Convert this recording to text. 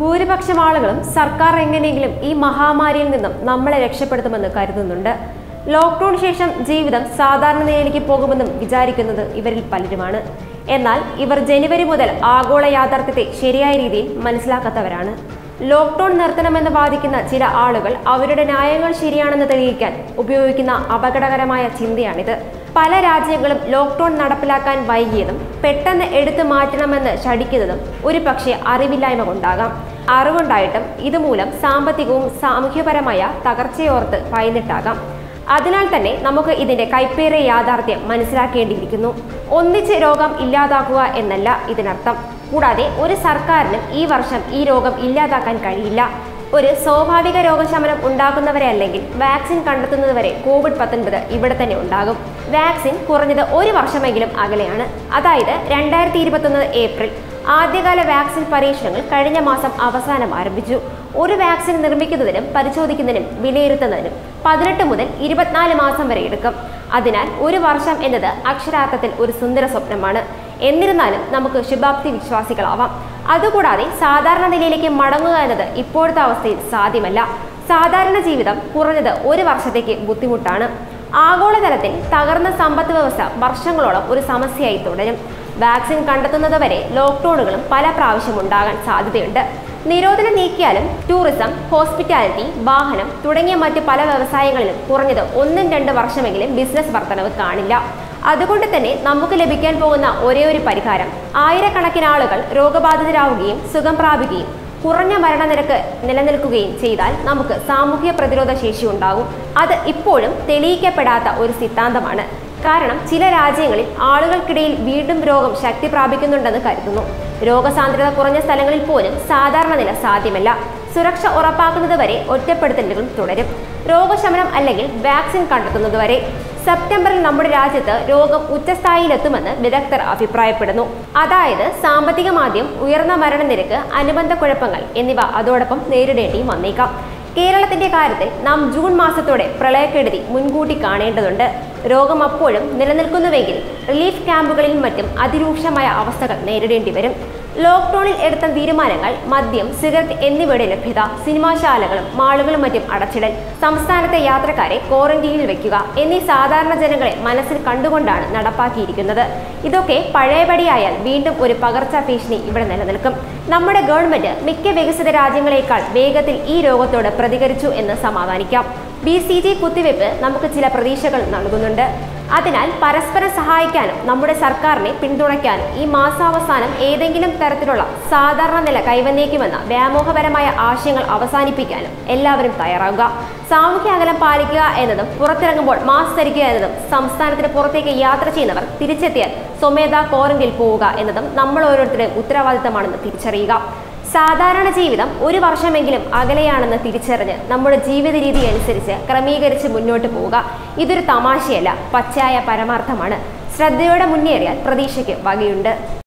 ഭൂരിപക്ഷം ആളുകളും സർക്കാർ എങ്ങനെയെങ്കിലും ഈ മഹാമാരിയിൽ നിന്നും നമ്മളെ രക്ഷപ്പെടുത്തുമെന്ന് കരുതുന്നുണ്ട്. ലോക്ക്ഡൌൺ ശേഷം ജീവിതം സാധാരണ നിലയിലേക്ക് പോകുമെന്നും വിചാരിക്കുന്നത് ഇവരിൽ പലരുമാണ്. എന്നാൽ ഇവർ ജനുവരി മുതൽ ആഗോള യാഥാർത്ഥ്യത്തെ ശരിയായ രീതിയിൽ മനസ്സിലാക്കാത്തവരാണ്. ലോക്ക്ഡൌൺ നിർത്തണമെന്ന് വാദിക്കുന്ന ചില ആളുകൾ അവരുടെ ന്യായങ്ങൾ ശരിയാണെന്ന് തെളിയിക്കാൻ ഉപയോഗിക്കുന്ന അപകടകരമായ ചിന്തയാണിത്. പല രാജ്യങ്ങളും ലോക്ക്ഡൌൺ നടപ്പിലാക്കാൻ വൈകിയതും പെട്ടെന്ന് എടുത്തു മാറ്റണമെന്ന് ശടിക്കുന്നതും ഒരു പക്ഷേ അറിവില്ലായ്മ കൊണ്ടാകാം. അറിവുണ്ടായിട്ടും ഇതുമൂലം സാമ്പത്തികവും സാമൂഹ്യപരമായ തകർച്ചയോർത്ത് ഭയന്നിട്ടാകാം അതിനാൽ തന്നെ നമുക്ക് ഇതിന്റെ കൈപ്പേറിയ യാഥാർത്ഥ്യം മനസ്സിലാക്കേണ്ടിയിരിക്കുന്നു. ഒന്നിച്ച് രോഗം ഇല്ലാതാക്കുക എന്നല്ല ഇതിനർത്ഥം. കൂടാതെ ഒരു സർക്കാരിനും ഈ വർഷം ഈ രോഗം ഇല്ലാതാക്കാൻ കഴിയില്ല. ഒരു സ്വാഭാവിക രോഗശമനം ഉണ്ടാക്കുന്നവരെ അല്ലെങ്കിൽ വാക്സിൻ കണ്ടെത്തുന്നതുവരെ കോവിഡ് പത്തൊൻപത് ഇവിടെ തന്നെ ഉണ്ടാകും. വാക്സിൻ കുറഞ്ഞത് ഒരു വർഷമെങ്കിലും അകലെയാണ്. അതായത് രണ്ടായിരത്തി ഇരുപത്തൊന്ന് ഏപ്രിൽ ആദ്യകാല വാക്സിൻ പരീക്ഷണങ്ങൾ കഴിഞ്ഞ മാസം അവസാനം ആരംഭിച്ചു. ഒരു വാക്സിൻ നിർമ്മിക്കുന്നതിനും പരിശോധിക്കുന്നതിനും വിലയിരുത്തുന്നതിനും പതിനെട്ട് മുതൽ ഇരുപത്തിനാല് മാസം വരെ എടുക്കും. അതിനാൽ ഒരു വർഷം എന്നത് അക്ഷരാർത്ഥത്തിൽ ഒരു സുന്ദര സ്വപ്നമാണ്. എന്നിരുന്നാലും നമുക്ക് ശുഭാപ്തി വിശ്വാസികളാവാം. അതുകൂടാതെ സാധാരണ നിലയിലേക്ക് മടങ്ങുക എന്നത് ഇപ്പോഴത്തെ അവസ്ഥയിൽ സാധ്യമല്ല. സാധാരണ ജീവിതം കുറഞ്ഞത് ഒരു വർഷത്തേക്ക് ബുദ്ധിമുട്ടാണ്. ആഗോളതലത്തിൽ തകർന്ന സമ്പദ് വ്യവസ്ഥ വർഷങ്ങളോളം ഒരു സമസ്യയായി തുടരും. വാക്സിൻ കണ്ടെത്തുന്നതുവരെ ലോക്ക്ഡൌണുകളും പല പ്രാവശ്യം ഉണ്ടാകാൻ സാധ്യതയുണ്ട്. നിരോധനം നീക്കിയാലും ടൂറിസം ഹോസ്പിറ്റാലിറ്റി വാഹനം തുടങ്ങിയ മറ്റ് പല വ്യവസായങ്ങളിലും കുറഞ്ഞത് ഒന്നും രണ്ട് വർഷമെങ്കിലും ബിസിനസ് വർധനവ് കാണില്ല. അതുകൊണ്ട് തന്നെ നമുക്ക് ലഭിക്കാൻ പോകുന്ന ഒരേ ഒരു പരിഹാരം. ആയിരക്കണക്കിന് ആളുകൾ രോഗബാധിതരാവുകയും സുഖം പ്രാപിക്കുകയും കുറഞ്ഞ മരണനിരക്ക് നിലനിൽക്കുകയും ചെയ്താൽ നമുക്ക് സാമൂഹ്യ പ്രതിരോധ ശേഷി ഉണ്ടാകും. അത് ഇപ്പോഴും തെളിയിക്കപ്പെടാത്ത ഒരു സിദ്ധാന്തമാണ്. കാരണം ചില രാജ്യങ്ങളിൽ ആളുകൾക്കിടയിൽ വീണ്ടും രോഗം ശക്തി പ്രാപിക്കുന്നുണ്ടെന്ന് കരുതുന്നു. രോഗസാന്ദ്രത കുറഞ്ഞ സ്ഥലങ്ങളിൽ പോലും സാധാരണ നില സാധ്യമല്ല. സുരക്ഷ ഉറപ്പാക്കുന്നതുവരെ ഒറ്റപ്പെടുത്തലുകൾ തുടരും. രോഗശമനം അല്ലെങ്കിൽ വാക്സിൻ കണ്ടെത്തുന്നതുവരെ സെപ്റ്റംബറിൽ നമ്മുടെ രാജ്യത്ത് രോഗം ഉച്ചസ്ഥായിയിലെത്തുമെന്ന് വിദഗ്ധർ അഭിപ്രായപ്പെടുന്നു. അതായത് സാമ്പത്തിക മാന്ദ്യം ഉയർന്ന മരണനിരക്ക് അനുബന്ധ കുഴപ്പങ്ങൾ എന്നിവ അതോടൊപ്പം നേരിടേണ്ടിയും വന്നേക്കാം. കേരളത്തിന്റെ കാര്യത്തിൽ നാം ജൂൺ മാസത്തോടെ പ്രളയക്കെടുതി മുൻകൂട്ടി കാണേണ്ടതുണ്ട്. രോഗം അപ്പോഴും നിലനിൽക്കുന്നുവെങ്കിൽ റിലീഫ് ക്യാമ്പുകളിലും മറ്റും അതിരൂക്ഷമായ അവസ്ഥകൾ നേരിടേണ്ടി വരും. ലോക്ക്ഡൌണിൽ എടുത്ത തീരുമാനങ്ങൾ മദ്യം സിഗരറ്റ് എന്നിവയുടെ ലഭ്യത സിനിമാശാലകളും മാളുകളും മറ്റും അടച്ചിടൽ സംസ്ഥാനത്തെ യാത്രക്കാരെ ക്വാറന്റീനിൽ വെക്കുക എന്നീ സാധാരണ ജനങ്ങളെ മനസ്സിൽ കണ്ടുകൊണ്ടാണ് നടപ്പാക്കിയിരിക്കുന്നത്. ഇതൊക്കെ പഴയപടിയായാൽ വീണ്ടും ഒരു പകർച്ചാ ഭീഷണി ഇവിടെ നിലനിൽക്കും. നമ്മുടെ ഗവൺമെന്റ് മിക്ക വികസിത രാജ്യങ്ങളെക്കാൾ വേഗത്തിൽ ഈ രോഗത്തോട് പ്രതികരിച്ചു എന്ന് സമാധാനിക്കാം. ബി സി ജി കുത്തിവയ്പ് നമുക്ക് ചില പ്രതീക്ഷകൾ നൽകുന്നുണ്ട്. അതിനാൽ പരസ്പരം സഹായിക്കാനും നമ്മുടെ സർക്കാരിനെ പിന്തുണയ്ക്കാനും ഈ മാസാവസാനം ഏതെങ്കിലും തരത്തിലുള്ള സാധാരണ നില കൈവന്നേക്കുമെന്ന വ്യാമോഹപരമായ ആശയങ്ങൾ അവസാനിപ്പിക്കാനും എല്ലാവരും തയ്യാറാകുക സാമൂഹ്യ അകലം പാലിക്കുക എന്നതും പുറത്തിറങ്ങുമ്പോൾ മാസ്ക് ധരിക്കുക എന്നതും സംസ്ഥാനത്തിന് പുറത്തേക്ക് യാത്ര ചെയ്യുന്നവർ തിരിച്ചെത്തിയാൽ സ്വമേധ ക്വാറന്റീൻ പോവുക എന്നതും നമ്മൾ ഓരോരുത്തരുടെ ഉത്തരവാദിത്തമാണെന്ന് തിരിച്ചറിയുക. സാധാരണ ജീവിതം ഒരു വർഷമെങ്കിലും അകലെയാണെന്ന് തിരിച്ചറിഞ്ഞ് നമ്മുടെ ജീവിത രീതി അനുസരിച്ച് ക്രമീകരിച്ച് മുന്നോട്ട് പോവുക. ഇതൊരു തമാശയല്ല പച്ചയായ പരമാർത്ഥമാണ്. ശ്രദ്ധയോടെ മുന്നേറിയാൽ പ്രതീക്ഷയ്ക്ക് വകയുണ്ട്.